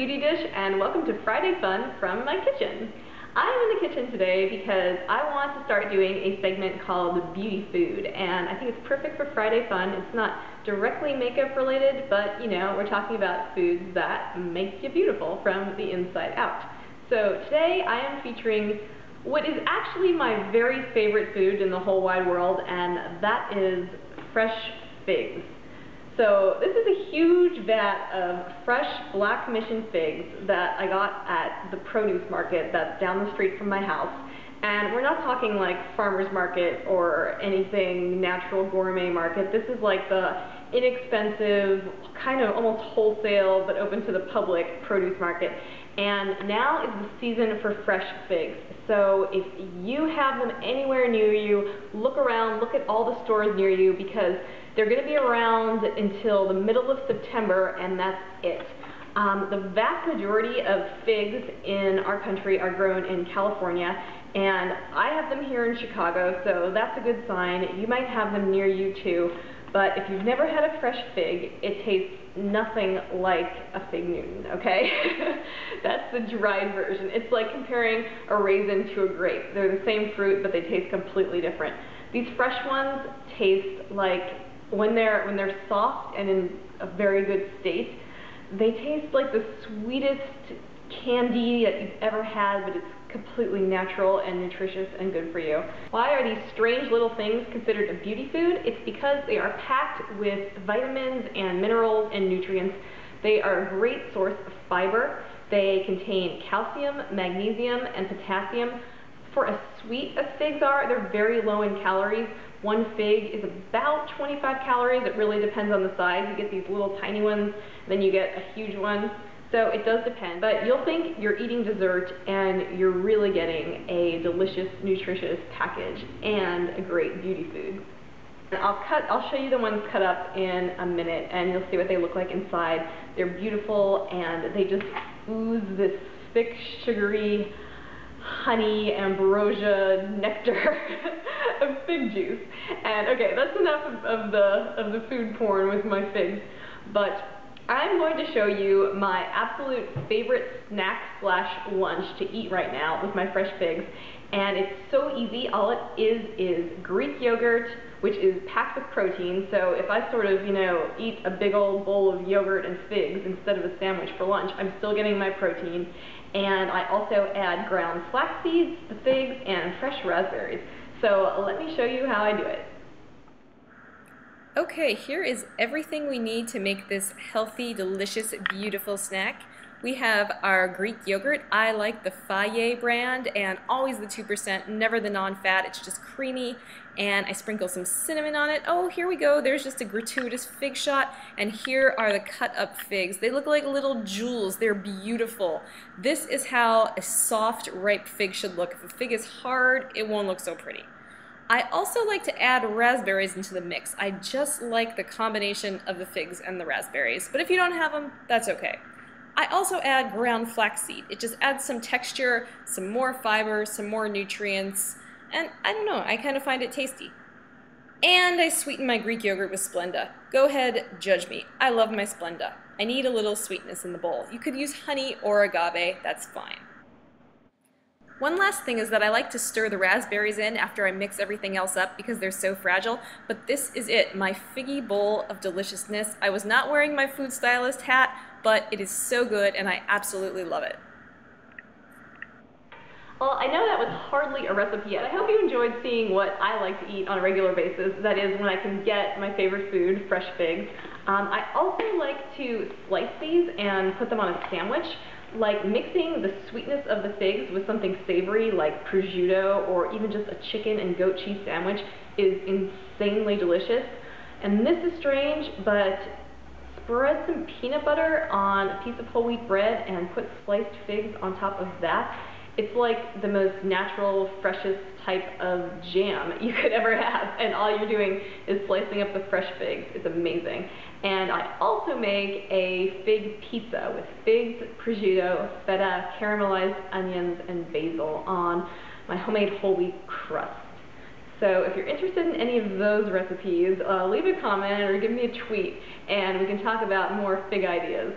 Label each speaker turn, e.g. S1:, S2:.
S1: Beauty Dish and welcome to Friday Fun from my kitchen. I am in the kitchen today because I want to start doing a segment called Beauty Food and I think it's perfect for Friday Fun. It's not directly makeup related but you know we're talking about foods that make you beautiful from the inside out. So today I am featuring what is actually my very favorite food in the whole wide world and that is fresh figs. So this is a huge vat of fresh black mission figs that I got at the produce market that's down the street from my house. And we're not talking like farmer's market or anything natural gourmet market. This is like the inexpensive, kind of almost wholesale but open to the public produce market. And now is the season for fresh figs. So if you have them anywhere near you, look around, look at all the stores near you because they're going to be around until the middle of September, and that's it. Um, the vast majority of figs in our country are grown in California, and I have them here in Chicago, so that's a good sign. You might have them near you too, but if you've never had a fresh fig, it tastes nothing like a fig Newton, okay? that's the dried version. It's like comparing a raisin to a grape. They're the same fruit, but they taste completely different. These fresh ones taste like when they're when they're soft and in a very good state, they taste like the sweetest candy that you've ever had, but it's completely natural and nutritious and good for you. Why are these strange little things considered a beauty food? It's because they are packed with vitamins and minerals and nutrients. They are a great source of fiber. They contain calcium, magnesium, and potassium. For as sweet as figs are, they're very low in calories, one fig is about 25 calories. It really depends on the size. You get these little tiny ones, then you get a huge one. So it does depend, but you'll think you're eating dessert and you're really getting a delicious, nutritious package and a great beauty food. I'll cut, I'll show you the ones cut up in a minute and you'll see what they look like inside. They're beautiful and they just ooze this thick, sugary, honey, ambrosia, nectar of fig juice. And okay, that's enough of, of, the, of the food porn with my figs. But I'm going to show you my absolute favorite snack slash lunch to eat right now with my fresh figs. And it's so easy. All it is is Greek yogurt, which is packed with protein. So if I sort of, you know, eat a big old bowl of yogurt and figs instead of a sandwich for lunch, I'm still getting my protein. And I also add ground flax seeds, the figs, and fresh raspberries. So let me show you how I do it.
S2: Okay, here is everything we need to make this healthy, delicious, beautiful snack. We have our Greek yogurt. I like the Fage brand and always the 2%, never the non-fat. It's just creamy and I sprinkle some cinnamon on it. Oh, here we go. There's just a gratuitous fig shot and here are the cut up figs. They look like little jewels. They're beautiful. This is how a soft, ripe fig should look. If a fig is hard, it won't look so pretty. I also like to add raspberries into the mix. I just like the combination of the figs and the raspberries. But if you don't have them, that's okay. I also add ground flaxseed. It just adds some texture, some more fiber, some more nutrients, and I don't know, I kind of find it tasty. And I sweeten my Greek yogurt with Splenda. Go ahead, judge me. I love my Splenda. I need a little sweetness in the bowl. You could use honey or agave, that's fine. One last thing is that I like to stir the raspberries in after I mix everything else up because they're so fragile, but this is it, my figgy bowl of deliciousness. I was not wearing my food stylist hat, but it is so good and I absolutely love it.
S1: Well, I know that was hardly a recipe yet. I hope you enjoyed seeing what I like to eat on a regular basis. That is when I can get my favorite food, fresh figs. Um, I also like to slice these and put them on a sandwich like mixing the sweetness of the figs with something savory like prosciutto or even just a chicken and goat cheese sandwich is insanely delicious. And this is strange, but spread some peanut butter on a piece of whole wheat bread and put sliced figs on top of that. It's like the most natural, freshest type of jam you could ever have, and all you're doing is slicing up the fresh figs. It's amazing. And I also make a fig pizza with figs, prosciutto, feta, caramelized onions, and basil on my homemade whole wheat crust. So if you're interested in any of those recipes, uh, leave a comment or give me a tweet and we can talk about more fig ideas.